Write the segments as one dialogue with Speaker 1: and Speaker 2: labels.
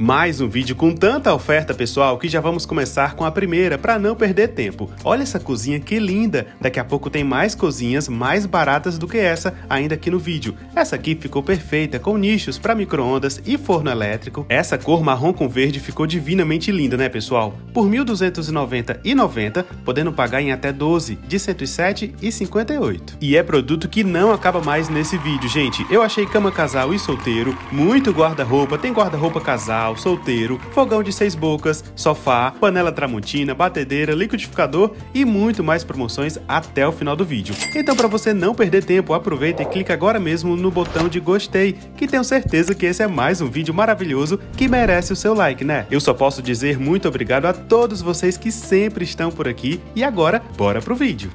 Speaker 1: Mais um vídeo com tanta oferta, pessoal, que já vamos começar com a primeira para não perder tempo. Olha essa cozinha que linda! Daqui a pouco tem mais cozinhas mais baratas do que essa ainda aqui no vídeo. Essa aqui ficou perfeita, com nichos para micro-ondas e forno elétrico. Essa cor marrom com verde ficou divinamente linda, né, pessoal? Por R$ 1.290,90, podendo pagar em até 12, de R$ 107,58. E é produto que não acaba mais nesse vídeo, gente. Eu achei cama casal e solteiro, muito guarda-roupa, tem guarda-roupa casal, casal, solteiro, fogão de seis bocas, sofá, panela tramontina, batedeira, liquidificador e muito mais promoções até o final do vídeo. Então para você não perder tempo, aproveita e clica agora mesmo no botão de gostei, que tenho certeza que esse é mais um vídeo maravilhoso que merece o seu like, né? Eu só posso dizer muito obrigado a todos vocês que sempre estão por aqui e agora bora pro vídeo.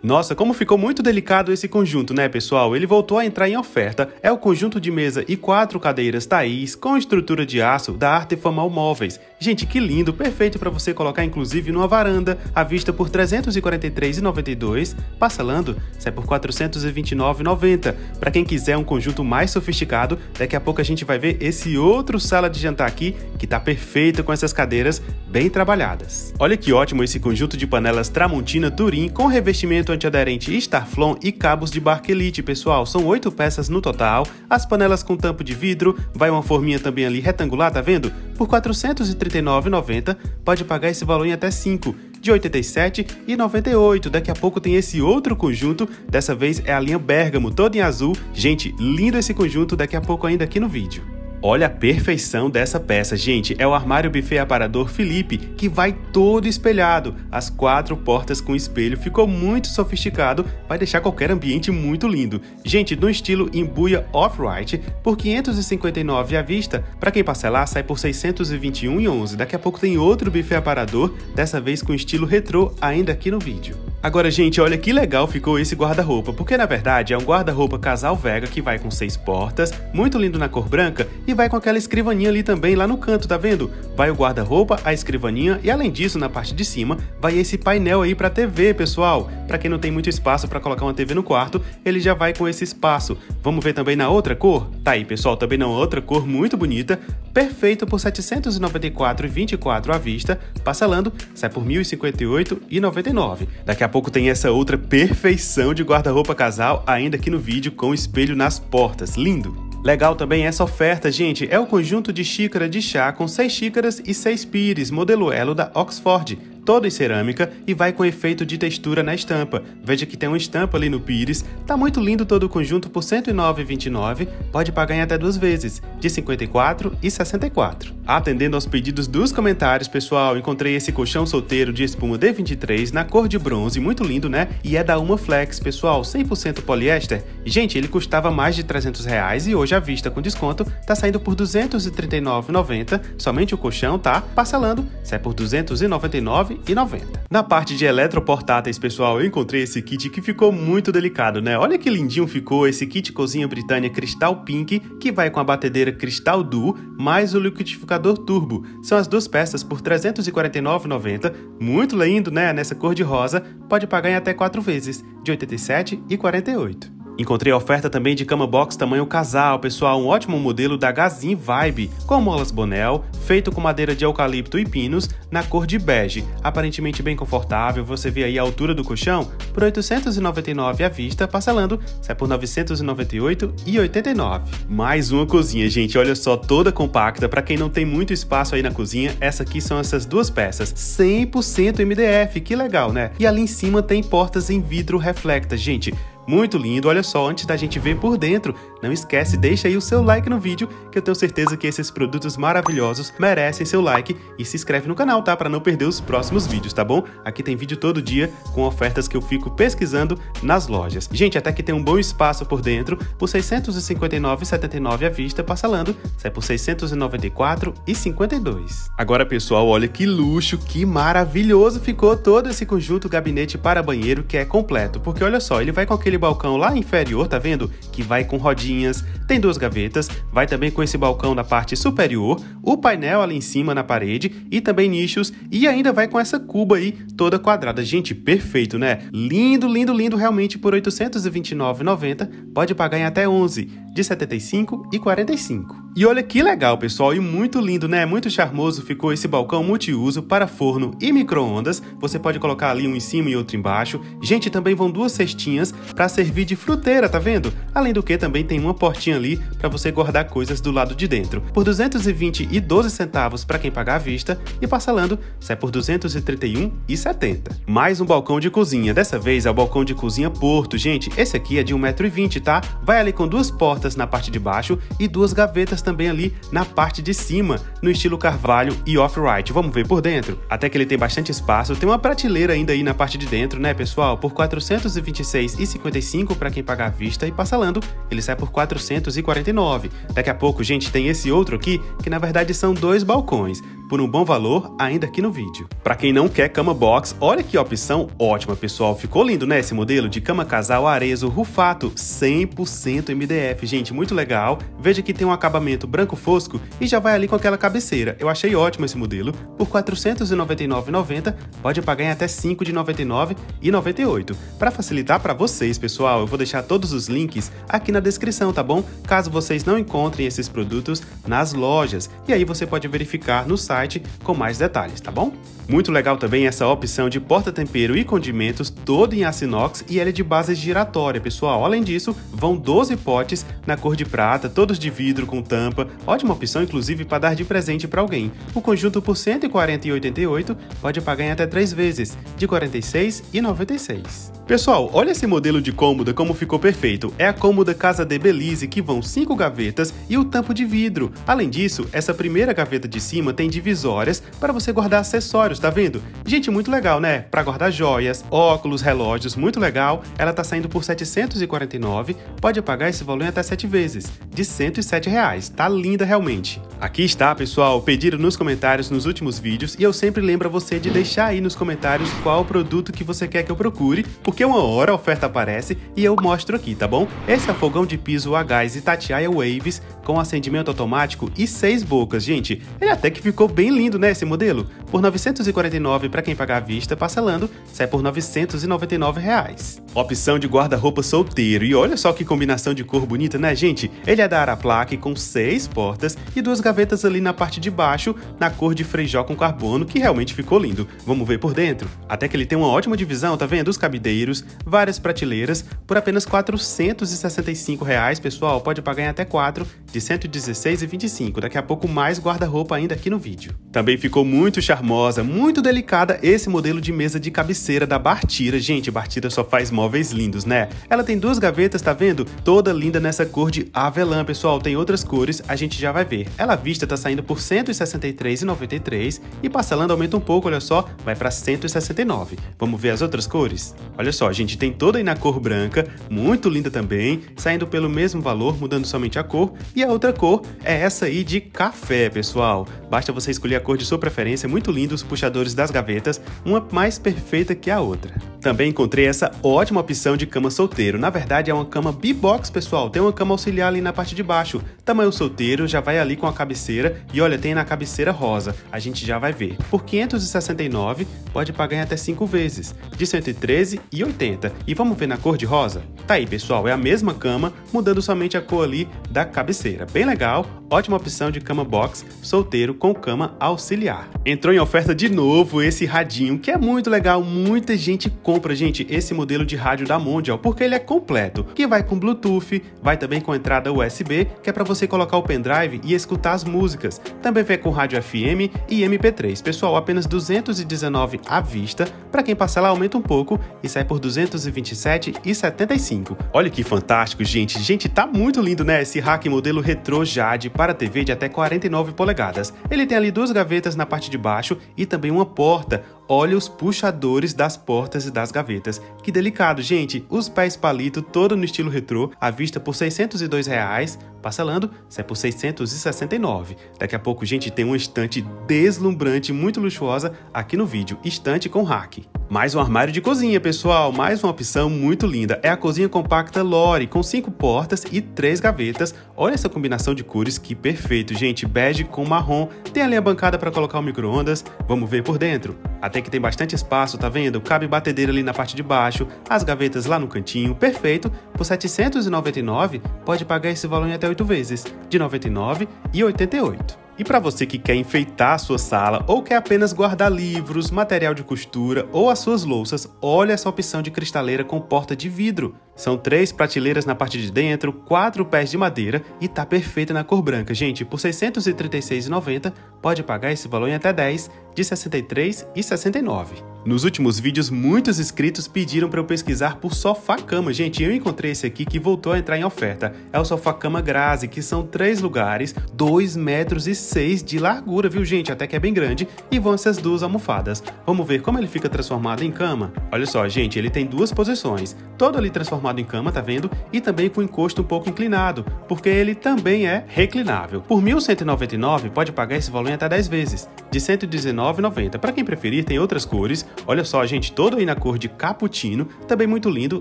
Speaker 1: Nossa, como ficou muito delicado esse conjunto, né, pessoal? Ele voltou a entrar em oferta. É o conjunto de mesa e quatro cadeiras Thaís com estrutura de aço da Artefamal Móveis. Gente, que lindo, perfeito para você colocar inclusive numa varanda, à vista por R$ 343,92, parcelando sai por R$ 429,90. Para quem quiser um conjunto mais sofisticado, daqui a pouco a gente vai ver esse outro sala de jantar aqui que tá perfeito com essas cadeiras bem trabalhadas. Olha que ótimo esse conjunto de panelas Tramontina Turim com revestimento filtro antiaderente Starflon e cabos de Barquelite, pessoal. São oito peças no total. As panelas com tampo de vidro, vai uma forminha também ali retangular, tá vendo? Por R$ 439,90, pode pagar esse valor em até 5 de 87 e 98. Daqui a pouco tem esse outro conjunto, dessa vez é a linha Bergamo, toda em azul. Gente, lindo esse conjunto, daqui a pouco ainda aqui no vídeo. Olha a perfeição dessa peça, gente. É o armário buffet aparador Felipe, que vai todo espelhado. As quatro portas com espelho ficou muito sofisticado, vai deixar qualquer ambiente muito lindo. Gente, no estilo embuia off-white, por 559 à vista, para quem parcelar sai por 621,11. Daqui a pouco tem outro buffet aparador, dessa vez com estilo retrô, ainda aqui no vídeo. Agora, gente, olha que legal ficou esse guarda-roupa, porque na verdade é um guarda-roupa casal Vega que vai com seis portas, muito lindo na cor branca e vai com aquela escrivaninha ali também lá no canto, tá vendo? Vai o guarda-roupa, a escrivaninha e além disso, na parte de cima, vai esse painel aí para TV, pessoal. Para quem não tem muito espaço para colocar uma TV no quarto, ele já vai com esse espaço. Vamos ver também na outra cor? Tá aí, pessoal, também na outra cor muito bonita, perfeito por R$ 794,24 à vista, parcelando, sai por R$ 1.058,99. Daqui a a pouco tem essa outra perfeição de guarda-roupa casal ainda aqui no vídeo com espelho nas portas. Lindo! Legal também essa oferta, gente, é o conjunto de xícara de chá com 6 xícaras e 6 pires, modelo Elo da Oxford todo em cerâmica e vai com efeito de textura na estampa. Veja que tem uma estampa ali no pires, tá muito lindo todo o conjunto por R$ 109,29, pode pagar em até duas vezes, de R$ 54 e 64. Atendendo aos pedidos dos comentários, pessoal, encontrei esse colchão solteiro de espuma D23 na cor de bronze, muito lindo, né? E é da Uma Flex, pessoal, 100% poliéster. Gente, ele custava mais de 300 reais e hoje à vista com desconto tá saindo por R$ 239,90, somente o colchão, tá? Parcelando, sai por R$ 299 R$19,90. Na parte de eletroportáteis, pessoal, eu encontrei esse kit que ficou muito delicado, né? Olha que lindinho ficou esse kit cozinha Britânia Cristal Pink, que vai com a batedeira Cristal Duo, mais o liquidificador turbo. São as duas peças por R$ 349,90. Muito lindo, né? Nessa cor de rosa, pode pagar em até quatro vezes, de R$ 87,48. Encontrei oferta também de cama box tamanho casal, pessoal, um ótimo modelo da Gazin Vibe, com molas Bonel, feito com madeira de eucalipto e pinos, na cor de bege. Aparentemente bem confortável, você vê aí a altura do colchão por 899 à vista, parcelando, sai por 998,89. Mais uma cozinha, gente, olha só, toda compacta, para quem não tem muito espaço aí na cozinha, essa aqui são essas duas peças, 100% MDF, que legal, né? E ali em cima tem portas em vidro reflecta, gente. Muito lindo, olha só, antes da gente ver por dentro, não esquece, deixa aí o seu like no vídeo, que eu tenho certeza que esses produtos maravilhosos merecem seu like e se inscreve no canal, tá? Para não perder os próximos vídeos, tá bom? Aqui tem vídeo todo dia com ofertas que eu fico pesquisando nas lojas. Gente, até que tem um bom espaço por dentro, por R$ 659,79 à vista, parcelando, sai por R$ 694,52. Agora, pessoal, olha que luxo, que maravilhoso ficou todo esse conjunto gabinete para banheiro que é completo, porque olha só, ele vai com aquele balcão lá inferior, tá vendo? Que vai com rodinhas, tem duas gavetas, vai também com esse balcão na parte superior, o painel ali em cima na parede e também nichos e ainda vai com essa cuba aí toda quadrada. Gente, perfeito, né? Lindo, lindo, lindo realmente por R$ 829,90, pode pagar em até 11, de R$ 75 e 45. E olha que legal, pessoal, e muito lindo, né? Muito charmoso ficou esse balcão multiuso para forno e micro-ondas. Você pode colocar ali um em cima e outro embaixo. Gente, também vão duas cestinhas para servir de fruteira, tá vendo? Além do que também tem uma portinha ali para você guardar coisas do lado de dentro. Por 220 centavos para quem pagar à vista e parcelando sai por 231,70. Mais um balcão de cozinha. Dessa vez é o balcão de cozinha Porto. Gente, esse aqui é de 1,20m, tá? Vai ali com duas portas na parte de baixo e duas gavetas também ali na parte de cima, no estilo Carvalho e Off-White. Vamos ver por dentro? Até que ele tem bastante espaço, tem uma prateleira ainda aí na parte de dentro, né, pessoal? Por R$ 426,55 para quem pagar à vista e parcelando, ele sai por R$ 449. Daqui a pouco, gente, tem esse outro aqui, que na verdade são dois balcões por um bom valor ainda aqui no vídeo. Para quem não quer cama box, olha que opção ótima, pessoal. Ficou lindo, né, esse modelo de cama casal Arezo Rufato 100% MDF. Gente, muito legal. Veja que tem um acabamento branco fosco e já vai ali com aquela cabeceira. Eu achei ótimo esse modelo. Por R$ 499,90, pode pagar em até 5 de R$ 99,98. Para facilitar para vocês, pessoal, eu vou deixar todos os links aqui na descrição, tá bom? Caso vocês não encontrem esses produtos nas lojas. E aí você pode verificar no site site com mais detalhes, tá bom? Muito legal também essa opção de porta-tempero e condimentos todo em aço inox e ela é de base giratória, pessoal. Além disso, vão 12 potes na cor de prata, todos de vidro com tampa. Ótima opção, inclusive, para dar de presente para alguém. O conjunto por R$ 140,88 pode pagar em até 3 vezes, de R$ 46,96. Pessoal, olha esse modelo de cômoda como ficou perfeito. É a cômoda Casa de Belize que vão 5 gavetas e o tampo de vidro. Além disso, essa primeira gaveta de cima tem divisórias para você guardar acessórios, tá vendo? Gente, muito legal, né? Para guardar joias, óculos, relógios, muito legal. Ela tá saindo por 749, pode pagar esse valor até 7 vezes, de 107 reais. Tá linda realmente. Aqui está, pessoal, pediram nos comentários nos últimos vídeos e eu sempre lembro a você de deixar aí nos comentários qual produto que você quer que eu procure, porque uma hora a oferta aparece e eu mostro aqui, tá bom? Esse é fogão de piso a gás Itatiaia Waves com acendimento automático e seis bocas, gente. Ele até que ficou bem lindo, né, esse modelo? Por 949 para quem pagar à vista, parcelando, sai por 999 reais. Opção de guarda-roupa solteiro. E olha só que combinação de cor bonita, né, gente? Ele é da Araplaque com seis portas e duas gavetas ali na parte de baixo, na cor de freijó com carbono, que realmente ficou lindo. Vamos ver por dentro? Até que ele tem uma ótima divisão, tá vendo? Os cabideiros, várias prateleiras, por apenas 465 reais, pessoal. Pode pagar em até 4 de 116,25. Daqui a pouco mais guarda-roupa ainda aqui no vídeo. Também ficou muito charmosa, muito delicada esse modelo de mesa de cabeceira da Bartira. Gente, Bartira só faz móveis lindos, né? Ela tem duas gavetas, tá vendo? Toda linda nessa cor de avelã, pessoal. Tem outras cores, a gente já vai ver. Ela à vista tá saindo por R$ 163,93 e parcelando aumenta um pouco, olha só, vai para 169. Vamos ver as outras cores? Olha só, a gente tem toda aí na cor branca, muito linda também, saindo pelo mesmo valor, mudando somente a cor. E a outra cor é essa aí de café, pessoal. Basta você escolher a cor de sua preferência, muito lindo os puxadores das gavetas, uma mais perfeita que a outra. Também encontrei essa ótima opção de cama solteiro. Na verdade, é uma cama B-box, pessoal. Tem uma cama auxiliar ali na parte de baixo. Tamanho solteiro, já vai ali com a cabeceira. E olha, tem na cabeceira rosa. A gente já vai ver. Por 569, pode pagar em até 5 vezes, de 113,80. E vamos ver na cor de rosa? Tá aí, pessoal. É a mesma cama, mudando somente a cor ali da cabeceira. Bem legal, ótima opção de cama box solteiro com cama auxiliar. Entrou em oferta de novo esse radinho, que é muito legal. Muita gente compra, gente, esse modelo de rádio da Mondial, porque ele é completo, que vai com Bluetooth, vai também com entrada USB, que é para você colocar o pendrive e escutar as músicas. Também vem com rádio FM e MP3. Pessoal, apenas 219 à vista, para quem parcela aumenta um pouco e sai por 227,75. Olha que fantástico, gente. Gente, tá muito lindo, né, esse hack modelo retrô Jade para TV de até 49 polegadas. Ele tem ali duas gavetas na parte de baixo e também uma porta, Olha os puxadores das portas e das gavetas. Que delicado, gente. Os pés palito, todo no estilo retrô, à vista por 602 reais, parcelando, sai por 669. Daqui a pouco, gente, tem uma estante deslumbrante, muito luxuosa aqui no vídeo, estante com rack. Mais um armário de cozinha, pessoal, mais uma opção muito linda. É a cozinha compacta Lore, com cinco portas e três gavetas. Olha essa combinação de cores, que perfeito, gente, bege com marrom. Tem ali a bancada para colocar o micro-ondas, vamos ver por dentro. Até que tem bastante espaço, tá vendo? Cabe batedeira ali na parte de baixo, as gavetas lá no cantinho, perfeito. Por 799, pode pagar esse valor em até 8 vezes, de 99 e 88. E para você que quer enfeitar a sua sala ou quer apenas guardar livros, material de costura ou as suas louças, olha essa opção de cristaleira com porta de vidro. São três prateleiras na parte de dentro, quatro pés de madeira e tá perfeita na cor branca. Gente, por R$ 636,90 pode pagar esse valor em até 10, de 63 e 69. Nos últimos vídeos, muitos inscritos pediram para eu pesquisar por sofá-cama. Gente, eu encontrei esse aqui que voltou a entrar em oferta. É o sofá-cama Grazi, que são três lugares, 2 metros e 6 de largura, viu gente? Até que é bem grande. E vão essas duas almofadas. Vamos ver como ele fica transformado em cama? Olha só, gente, ele tem duas posições. Todo ali transformado em cama, tá vendo? E também com encosto um pouco inclinado, porque ele também é reclinável. Por R$ 1.199, pode pagar esse valor em até 10 vezes, de R$ 119,90. Para quem preferir, tem outras cores. Olha só, gente, todo aí na cor de cappuccino, também muito lindo.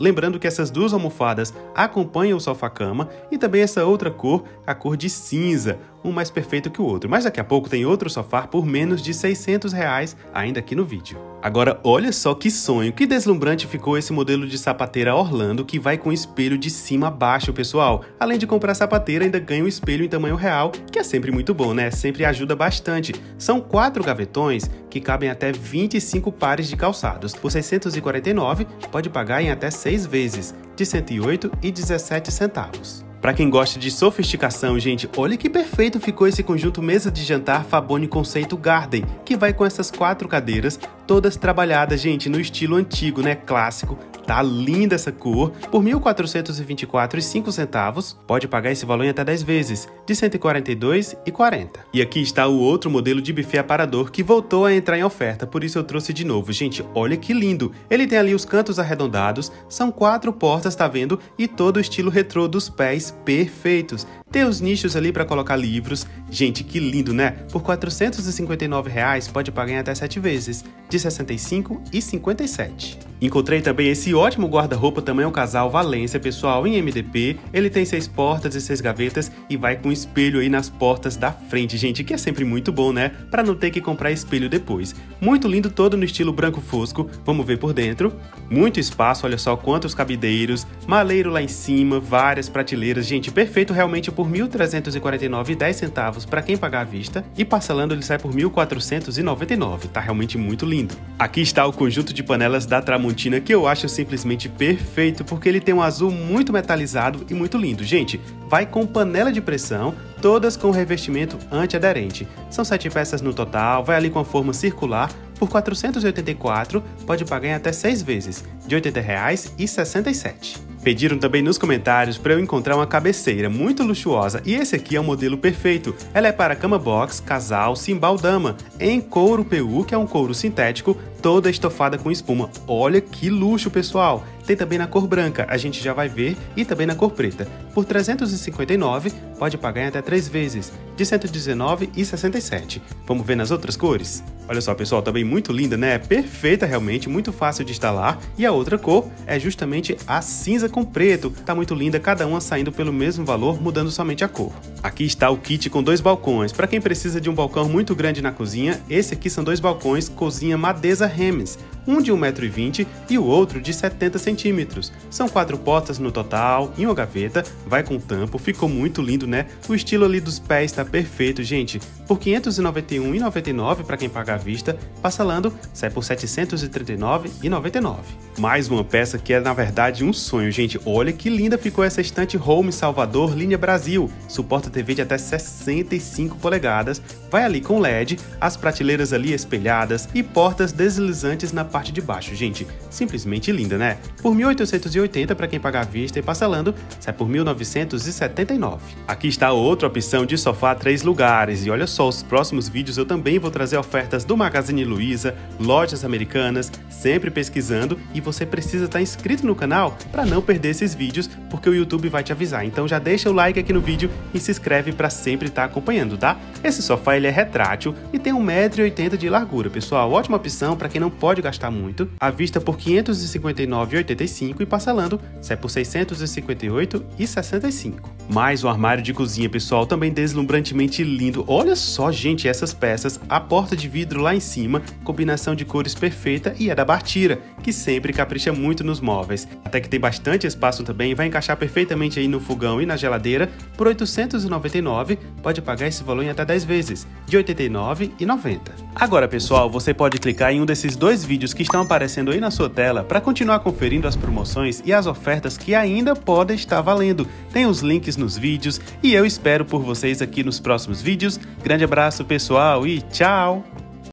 Speaker 1: Lembrando que essas duas almofadas acompanham o sofá-cama e também essa outra cor, a cor de cinza, um mais perfeito que o outro. Mas daqui a pouco tem outro sofá por menos de 600 reais ainda aqui no vídeo. Agora, olha só que sonho, que deslumbrante ficou esse modelo de sapateira Orlando que vai com espelho de cima a baixo, pessoal. Além de comprar sapateira, ainda ganha um espelho em tamanho real, que é sempre muito bom, né? Sempre ajuda bastante. São quatro gavetões que cabem até 25 pares de calçados. Por 649, pode pagar em até 6 vezes, de 108 e 17 centavos. Para quem gosta de sofisticação, gente, olha que perfeito ficou esse conjunto mesa de jantar Fabone Conceito Garden, que vai com essas quatro cadeiras, todas trabalhadas, gente, no estilo antigo, né, clássico, Tá linda essa cor. Por R$ 1.424,05, pode pagar esse valor em até 10 vezes, de R$ 142,40. E aqui está o outro modelo de buffet aparador que voltou a entrar em oferta, por isso eu trouxe de novo. Gente, olha que lindo! Ele tem ali os cantos arredondados, são quatro portas, tá vendo? E todo o estilo retrô dos pés perfeitos. Tem os nichos ali para colocar livros. Gente, que lindo, né? Por 459 reais, pode pagar em até 7 vezes, de R$ 65 e 57. Encontrei também esse ótimo guarda-roupa tamanho casal Valência, pessoal, em MDP. Ele tem seis portas e seis gavetas e vai com espelho aí nas portas da frente, gente, que é sempre muito bom, né? Para não ter que comprar espelho depois. Muito lindo todo no estilo branco fosco. Vamos ver por dentro. Muito espaço, olha só quantos cabideiros, maleiro lá em cima, várias prateleiras. Gente, perfeito realmente por R$ 1.349,10 para quem pagar à vista e parcelando ele sai por R$ 1.499. Tá realmente muito lindo. Aqui está o conjunto de panelas da Tramontina Tramontina que eu acho simplesmente perfeito porque ele tem um azul muito metalizado e muito lindo. Gente, vai com panela de pressão, todas com revestimento antiaderente. São sete peças no total, vai ali com a forma circular. Por 484, pode pagar em até seis vezes, de R$ 80,67. Pediram também nos comentários para eu encontrar uma cabeceira muito luxuosa e esse aqui é o modelo perfeito. Ela é para cama box, casal, cimbal dama, em couro PU, que é um couro sintético, toda estofada com espuma. Olha que luxo, pessoal! Tem também na cor branca, a gente já vai ver, e também na cor preta. Por 359, pode pagar em até 3 vezes, de 119,67. Vamos ver nas outras cores? Olha só, pessoal, também muito linda, né? Perfeita realmente, muito fácil de instalar. E a outra cor é justamente a cinza com preto. Tá muito linda, cada uma saindo pelo mesmo valor, mudando somente a cor. Aqui está o kit com dois balcões. Para quem precisa de um balcão muito grande na cozinha, esse aqui são dois balcões cozinha Madeza Hammonds um de 1,20m e o outro de 70 centímetros. São quatro portas no total e uma gaveta, vai com tampo, ficou muito lindo, né? O estilo ali dos pés está perfeito, gente. Por R$ 591,99 para quem paga à vista, parcelando sai por R$ 739,99. Mais uma peça que é na verdade um sonho, gente. Olha que linda ficou essa estante Home Salvador Linha Brasil. Suporta TV de até 65 polegadas, vai ali com LED, as prateleiras ali espelhadas e portas deslizantes na parte de baixo, gente. Simplesmente linda, né? Por R$ 1.880 para quem pagar à vista e parcelando, sai por R$ 1.979. Aqui está outra opção de sofá três lugares e olha só, os próximos vídeos eu também vou trazer ofertas do Magazine Luiza, lojas americanas, sempre pesquisando e você precisa estar inscrito no canal para não perder esses vídeos, porque o YouTube vai te avisar. Então já deixa o like aqui no vídeo e se inscreve para sempre estar acompanhando, tá? Esse sofá ele é retrátil e tem 1,80m de largura, pessoal. Ótima opção para quem não pode gastar muito. À vista por R$ 559,85 e parcelando sai por R$ 658,65. Mais um armário de cozinha, pessoal, também deslumbrantemente lindo. Olha só, gente, essas peças. A porta de vidro lá em cima, combinação de cores perfeita e é da Bartira, que sempre capricha muito nos móveis. Até que tem bastante espaço também, vai encaixar perfeitamente aí no fogão e na geladeira. Por R$ 899, pode pagar esse valor em até 10 vezes, de R$ 89,90. Agora, pessoal, você pode clicar em um desses dois vídeos que estão aparecendo aí na sua tela para continuar conferindo as promoções e as ofertas que ainda podem estar valendo. Tem os nos vídeos e eu espero por vocês aqui nos próximos vídeos. Grande abraço, pessoal, e tchau!